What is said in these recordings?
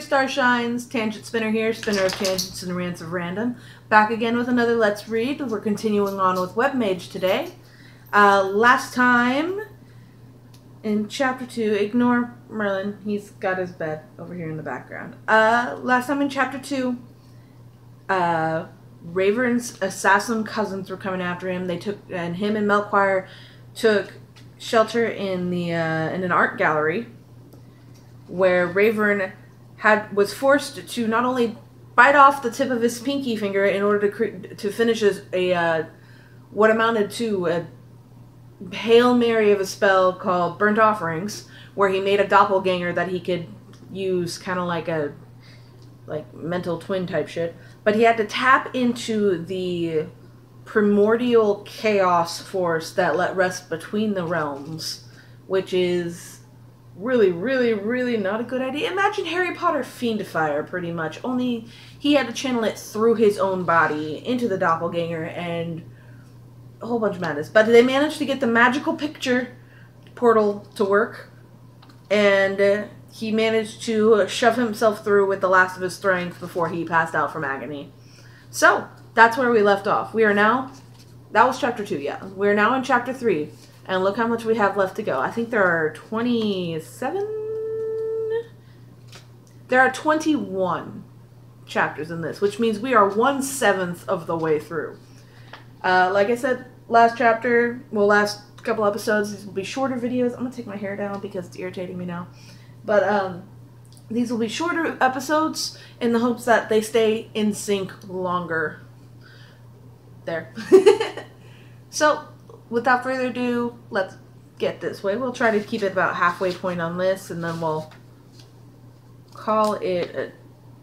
there, Starshines. Tangent Spinner here, spinner of tangents and rants of random. Back again with another Let's Read. We're continuing on with Webmage today. Uh, last time, in chapter 2, ignore Merlin. He's got his bed over here in the background. Uh, last time in chapter 2, uh, Ravirn's assassin cousins were coming after him. They took, and him and Melchior took shelter in the uh, in an art gallery where Raven had was forced to not only bite off the tip of his pinky finger in order to to finish a, a uh, what amounted to a hail mary of a spell called burnt offerings, where he made a doppelganger that he could use, kind of like a like mental twin type shit. But he had to tap into the primordial chaos force that let rest between the realms, which is really, really, really not a good idea. Imagine Harry Potter Fiend Fire, pretty much. Only he had to channel it through his own body into the doppelganger and a whole bunch of madness. But they managed to get the magical picture portal to work, and uh, he managed to shove himself through with the last of his strength before he passed out from agony. So, that's where we left off. We are now, that was chapter 2, yeah. We're now in chapter 3, and look how much we have left to go. I think there are 27? There are 21 chapters in this, which means we are one seventh of the way through. Uh, like I said, last chapter, well, last couple episodes, these will be shorter videos. I'm gonna take my hair down because it's irritating me now. But um, these will be shorter episodes in the hopes that they stay in sync longer. There. so, without further ado, let's get this way. We'll try to keep it about halfway point on this, and then we'll call it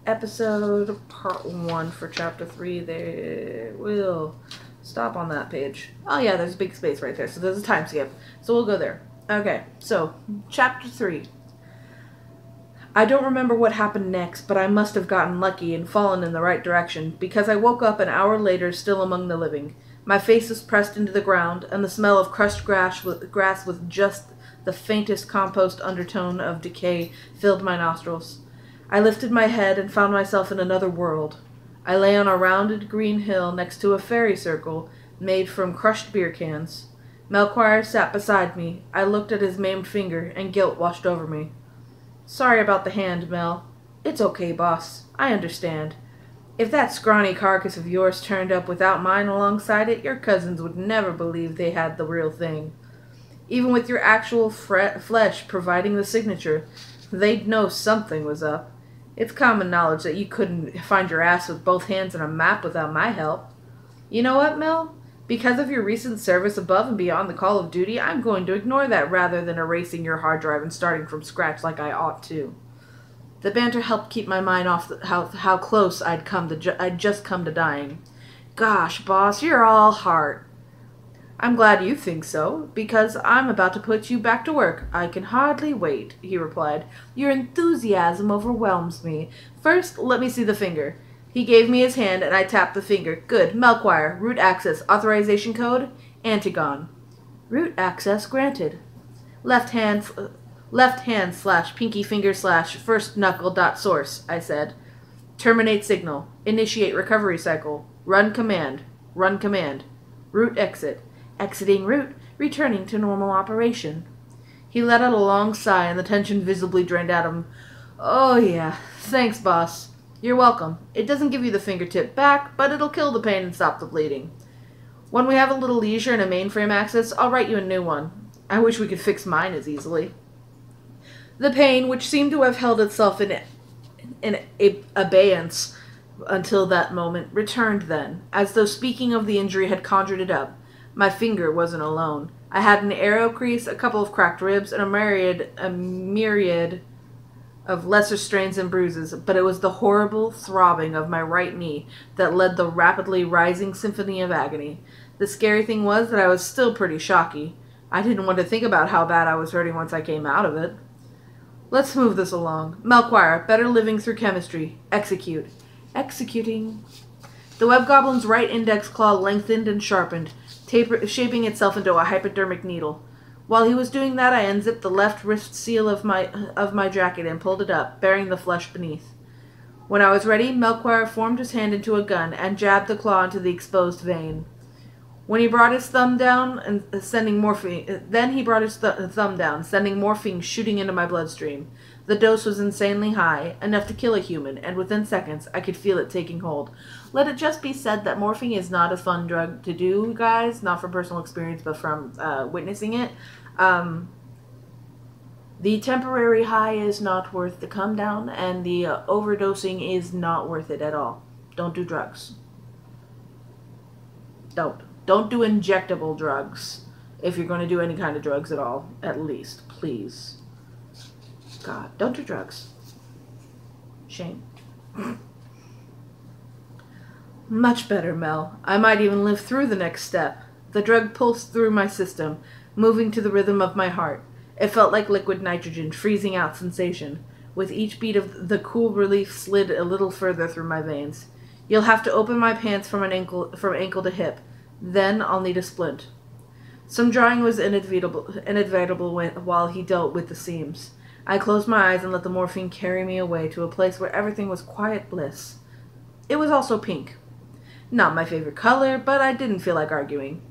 episode part one for chapter three. There will stop on that page. Oh yeah, there's a big space right there, so there's a time skip. So we'll go there. Okay, so chapter three. I don't remember what happened next, but I must have gotten lucky and fallen in the right direction, because I woke up an hour later still among the living. My face was pressed into the ground, and the smell of crushed grass with, grass with just the faintest compost undertone of decay filled my nostrils. I lifted my head and found myself in another world. I lay on a rounded green hill next to a fairy circle made from crushed beer cans. Melchior sat beside me. I looked at his maimed finger, and guilt washed over me. Sorry about the hand, Mel. It's okay, boss. I understand. If that scrawny carcass of yours turned up without mine alongside it, your cousins would never believe they had the real thing. Even with your actual flesh providing the signature, they'd know something was up. It's common knowledge that you couldn't find your ass with both hands on a map without my help. You know what, Mel? Because of your recent service above and beyond the call of duty, I'm going to ignore that rather than erasing your hard drive and starting from scratch like I ought to. The banter helped keep my mind off how how close I'd come to ju- I'd just come to dying. Gosh, boss, you're all heart. I'm glad you think so, because I'm about to put you back to work. I can hardly wait, he replied. Your enthusiasm overwhelms me. First, let me see the finger. He gave me his hand, and I tapped the finger. Good. Melchior. Root access. Authorization code. Antigon. Root access granted. Left hand, uh, left hand slash pinky finger slash first knuckle dot source. I said. Terminate signal. Initiate recovery cycle. Run command. Run command. Root exit. Exiting root. Returning to normal operation. He let out a long sigh, and the tension visibly drained out of him. Oh yeah. Thanks, boss. You're welcome. It doesn't give you the fingertip back, but it'll kill the pain and stop the bleeding. When we have a little leisure and a mainframe access, I'll write you a new one. I wish we could fix mine as easily. The pain, which seemed to have held itself in, in abeyance until that moment, returned then, as though speaking of the injury had conjured it up. My finger wasn't alone. I had an arrow crease, a couple of cracked ribs, and a myriad, a myriad of lesser strains and bruises, but it was the horrible throbbing of my right knee that led the rapidly rising symphony of agony. The scary thing was that I was still pretty shocky. I didn't want to think about how bad I was hurting once I came out of it. Let's move this along. Melchior, better living through chemistry. Execute. Executing. The web goblin's right index claw lengthened and sharpened, taper- shaping itself into a hypodermic needle. While he was doing that, I unzipped the left wrist seal of my of my jacket and pulled it up, baring the flesh beneath. When I was ready, Melchior formed his hand into a gun and jabbed the claw into the exposed vein. When he brought his thumb down and uh, sending morphine, uh, then he brought his th- thumb down, sending morphine shooting into my bloodstream. The dose was insanely high, enough to kill a human, and within seconds I could feel it taking hold. Let it just be said that morphine is not a fun drug to do, guys. Not from personal experience, but from uh, witnessing it. Um, the temporary high is not worth the come down, and the uh, overdosing is not worth it at all. Don't do drugs. Don't. Don't do injectable drugs if you're going to do any kind of drugs at all, at least. Please. God, don't do drugs. Shame. Much better, Mel. I might even live through the next step. The drug pulsed through my system, moving to the rhythm of my heart. It felt like liquid nitrogen, freezing out sensation. With each beat of the cool relief slid a little further through my veins. You'll have to open my pants from an ankle from ankle to hip. Then I'll need a splint. Some drawing was inevitable, inevitable while he dealt with the seams. I closed my eyes and let the morphine carry me away to a place where everything was quiet bliss. It was also pink. Not my favorite color, but I didn't feel like arguing.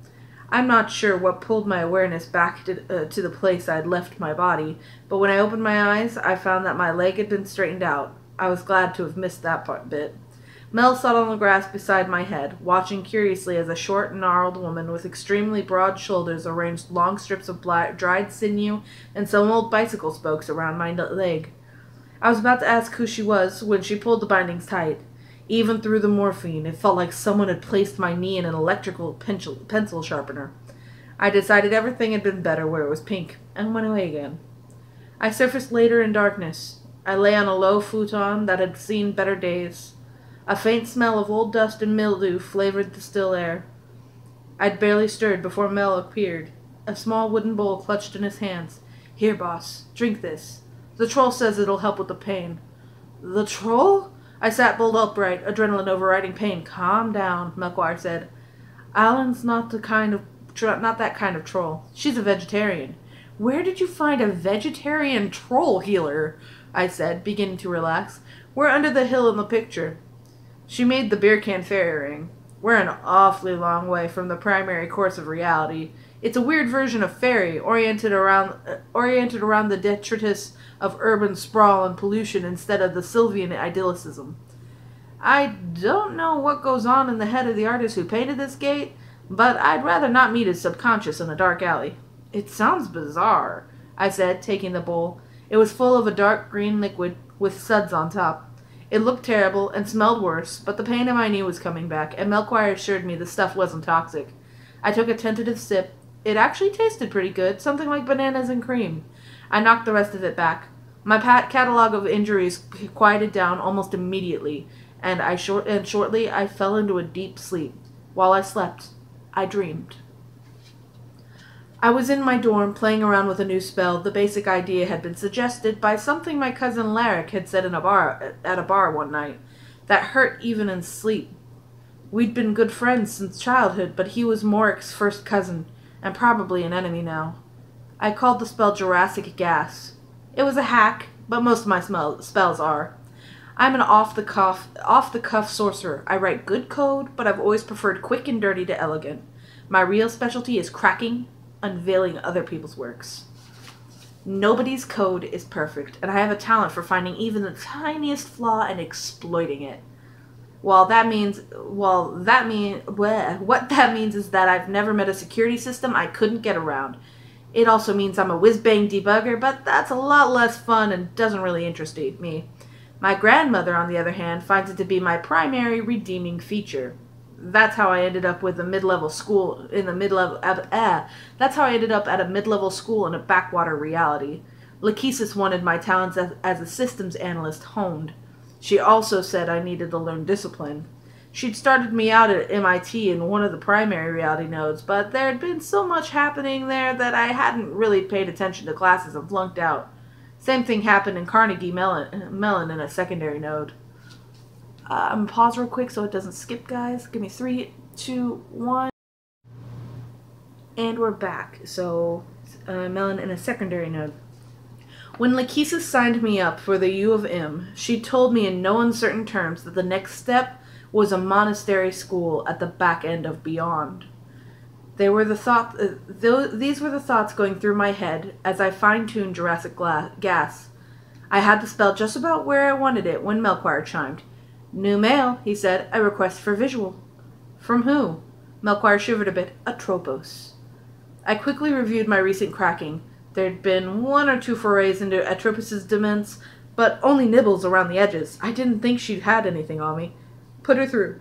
I'm not sure what pulled my awareness back to, uh, to the place I'd left my body, but when I opened my eyes, I found that my leg had been straightened out. I was glad to have missed that part bit. Mel sat on the grass beside my head, watching curiously as a short, gnarled woman with extremely broad shoulders arranged long strips of black, dried sinew and some old bicycle spokes around my leg. I was about to ask who she was when she pulled the bindings tight. Even through the morphine, it felt like someone had placed my knee in an electrical pencil, pencil sharpener. I decided everything had been better where it was pink, and went away again. I surfaced later in darkness. I lay on a low futon that had seen better days. A faint smell of old dust and mildew flavored the still air. I'd barely stirred before Mel appeared, a small wooden bowl clutched in his hands. Here, boss, drink this. The troll says it'll help with the pain. The troll? I sat bolt upright, adrenaline overriding pain. Calm down, Melchior said. Ahllan's not the kind of not that kind of troll. She's a vegetarian. Where did you find a vegetarian troll healer? I said, beginning to relax. We're under the hill in the picture. She made the beer can fairy ring. We're an awfully long way from the primary course of reality. It's a weird version of fairy, oriented around uh, oriented around the detritus of urban sprawl and pollution instead of the Sylvian idyllicism. I don't know what goes on in the head of the artist who painted this gate, but I'd rather not meet his subconscious in a dark alley. It sounds bizarre, I said, taking the bowl. It was full of a dark green liquid with suds on top. It looked terrible and smelled worse, but the pain in my knee was coming back, and Melchior assured me the stuff wasn't toxic. I took a tentative sip. It actually tasted pretty good, something like bananas and cream. I knocked the rest of it back. My pat catalog of injuries quieted down almost immediately, and I short and shortly I fell into a deep sleep. While I slept, I dreamed. I was in my dorm playing around with a new spell. The basic idea had been suggested by something my cousin Larrick had said in a bar at a bar one night that hurt even in sleep. We'd been good friends since childhood, but he was Morrick's first cousin, and probably an enemy now. I called the spell Jurassic Gas. It was a hack, but most of my smell- spells are. I'm an off the cuff off the cuff sorcerer. I write good code, but I've always preferred quick and dirty to elegant. My real specialty is cracking, unveiling other people's works. Nobody's code is perfect, and I have a talent for finding even the tiniest flaw and exploiting it. While that means, well, that mean, what that means is that I've never met a security system I couldn't get around. It also means I'm a whiz-bang debugger, but that's a lot less fun and doesn't really interest me. My grandmother, on the other hand, finds it to be my primary redeeming feature that's how I ended up with a mid-level school in the mid-level. Uh, that's how I ended up at a mid-level school in a backwater reality. Lachesis wanted my talents as, as a systems analyst honed. She also said I needed to learn discipline. She'd started me out at MIT in one of the primary reality nodes, but there had been so much happening there that I hadn't really paid attention to classes and flunked out. Same thing happened in Carnegie Mellon, Mellon in a secondary node. Uh, I'm gonna pause real quick so it doesn't skip, guys. Give me three, two, one. And we're back. So, uh, Mellon in a secondary node. When Lachesis signed me up for the U of M, she told me in no uncertain terms that the next step was a monastery school at the back end of Beyond. They were the thought. Uh, th- these were the thoughts going through my head as I fine-tuned Jurassic Gas. I had the spell just about where I wanted it when Melchior chimed. New mail, he said. A request for visual. From who? Melchior shivered a bit. Atropos. I quickly reviewed my recent cracking. There'd been one or two forays into Atropos's dements, but only nibbles around the edges. I didn't think she'd had anything on me. Put her through.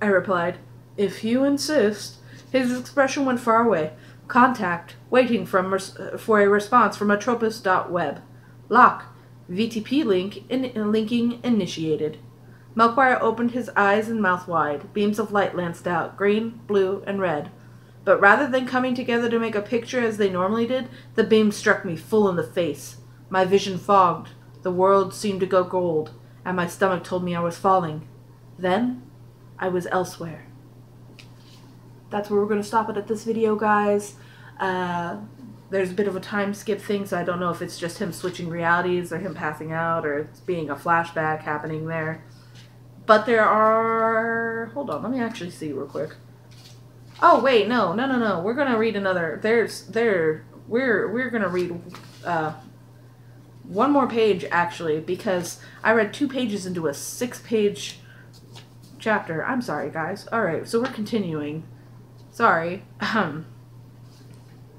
I replied. If you insist. His expression went far away. Contact. Waiting from for a response from atropos.web. Lock. VTP link in- linking initiated. Melchior opened his eyes and mouth wide. Beams of light lanced out, green, blue, and red. But rather than coming together to make a picture as they normally did, the beam struck me full in the face. My vision fogged. The world seemed to go gold, and my stomach told me I was falling. Then, I was elsewhere. That's where we're going to stop it at this video, guys. Uh, there's a bit of a time skip thing, so I don't know if it's just him switching realities or him passing out or it's being a flashback happening there. But there are. Hold on, let me actually see real quick. Oh wait, no, no, no, no. We're gonna read another. There's there. We're we're gonna read uh, one more page actually because I read two pages into a six-page chapter. I'm sorry, guys. All right, so we're continuing. Sorry. Um.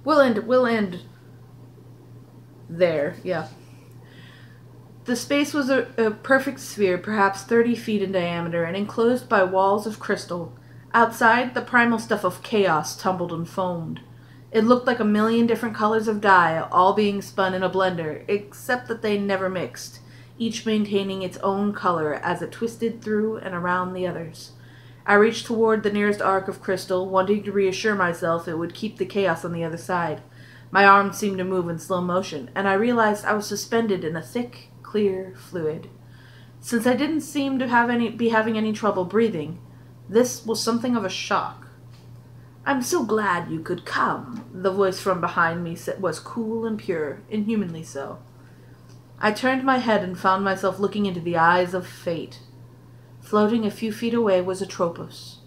We'll end. We'll end. There. Yeah. The space was a, a perfect sphere, perhaps 30 feet in diameter, and enclosed by walls of crystal. Outside, the primal stuff of chaos tumbled and foamed. It looked like a million different colors of dye, all being spun in a blender, except that they never mixed, each maintaining its own color as it twisted through and around the others. I reached toward the nearest arc of crystal, wanting to reassure myself it would keep the chaos on the other side. My arms seemed to move in slow motion, and I realized I was suspended in a thick, clear fluid. Since I didn't seem to have any be having any trouble breathing, this was something of a shock. I'm so glad you could come, the voice from behind me was cool and pure, inhumanly so. I turned my head and found myself looking into the eyes of fate. Floating a few feet away was Atropos.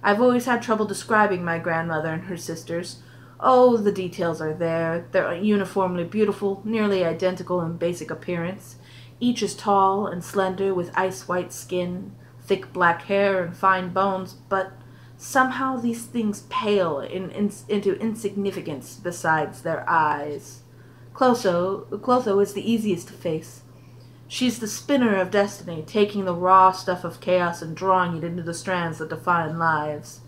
I've always had trouble describing my grandmother and her sisters. Oh, the details are there. They're uniformly beautiful, nearly identical in basic appearance. Each is tall and slender, with ice white skin, thick black hair, and fine bones, but somehow these things pale in, in, into insignificance besides their eyes. Clotho, Clotho is the easiest to face. She's the spinner of destiny, taking the raw stuff of chaos and drawing it into the strands that define lives.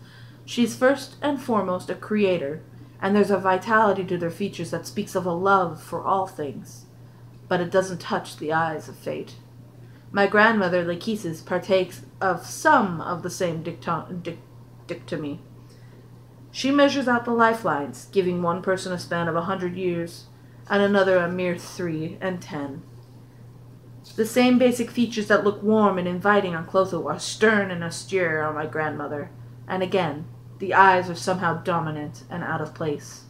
She's first and foremost a creator, and there's a vitality to their features that speaks of a love for all things. But it doesn't touch the eyes of fate. My grandmother, Lachesis, partakes of some of the same dicto- dic- dictomy. She measures out the lifelines, giving one person a span of a hundred years, and another a mere three and ten. The same basic features that look warm and inviting on Clotho are stern and austere on my grandmother, and again, the eyes are somehow dominant and out of place.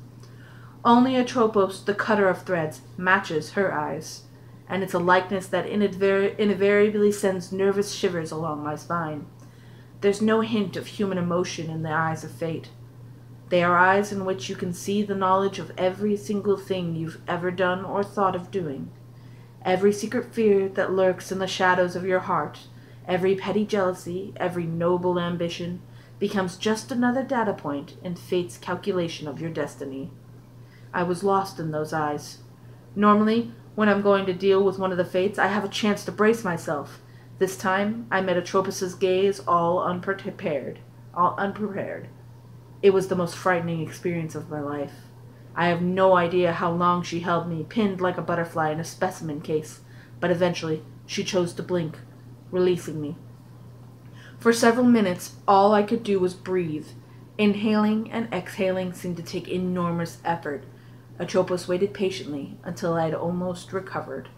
Only Atropos, the cutter of threads, matches her eyes, and it's a likeness that inadver- invariably sends nervous shivers along my spine. There's no hint of human emotion in the eyes of fate. They are eyes in which you can see the knowledge of every single thing you've ever done or thought of doing. Every secret fear that lurks in the shadows of your heart, every petty jealousy, every noble ambition, becomes just another data point in fate's calculation of your destiny. I was lost in those eyes. Normally, when I'm going to deal with one of the fates, I have a chance to brace myself. This time, I met Atropos's gaze all unprepared, all unprepared. It was the most frightening experience of my life. I have no idea how long she held me, pinned like a butterfly in a specimen case, but eventually she chose to blink, releasing me. For several minutes, all I could do was breathe. Inhaling and exhaling seemed to take enormous effort. Atropos waited patiently until I had almost recovered.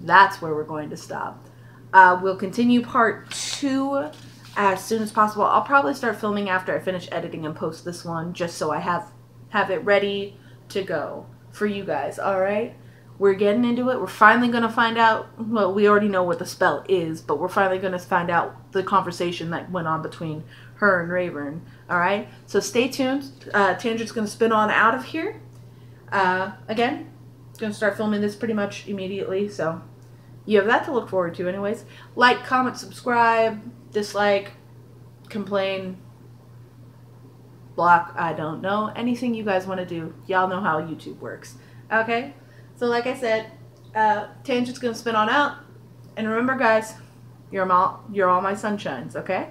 That's where we're going to stop. Uh, we'll continue part two as soon as possible. I'll probably start filming after I finish editing and post this one, just so I have have it ready to go for you guys, all right? We're getting into it. We're finally going to find out. Well, we already know what the spell is, but we're finally going to find out the conversation that went on between her and Ravirn. All right? So stay tuned. Uh, Tangent's going to spin on out of here. Uh, again, going to start filming this pretty much immediately, so you have that to look forward to, anyways. Like, comment, subscribe, dislike, complain, block, I don't know. Anything you guys want to do. Y'all know how YouTube works. Okay? So, like I said, uh, Tangent's going to spin on out. And remember, guys, you're all, you're all my sunshines, okay?